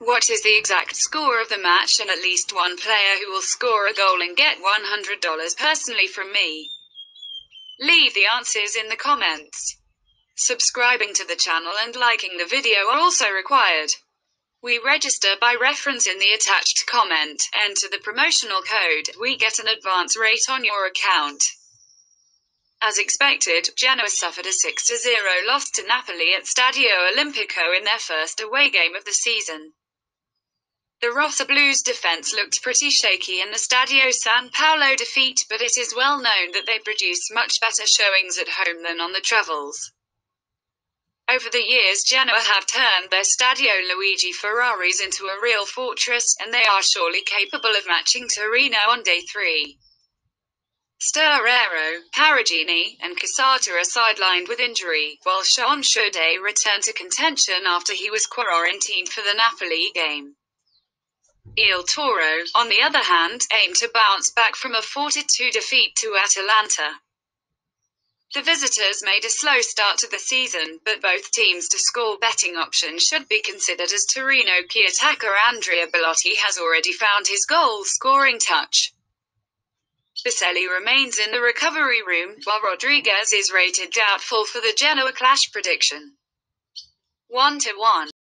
What is the exact score of the match and at least one player who will score a goal and get $100 personally from me? Leave the answers in the comments. Subscribing to the channel and liking the video are also required. We register by reference in the attached comment. Enter the promotional code. We get an advance rate on your account. As expected, Genoa suffered a 6-0 loss to Napoli at Stadio Olimpico in their first away game of the season. The Rossa Blues' defense looked pretty shaky in the Stadio San Paolo defeat, but it is well known that they produce much better showings at home than on the travels. Over the years Genoa have turned their Stadio Luigi Ferraris into a real fortress, and they are surely capable of matching Torino on day three. Sturaro, Parigini, and Cassata are sidelined with injury, while Sean Shode returned to contention after he was quarantined for the Napoli game. Il Toro, on the other hand, aimed to bounce back from a 4-2 defeat to Atalanta. The visitors made a slow start to the season, but both teams to score betting option should be considered as Torino key attacker Andrea Belotti has already found his goal-scoring touch. Baselli remains in the recovery room, while Rodriguez is rated doubtful for the Genoa clash prediction. 1 to 1.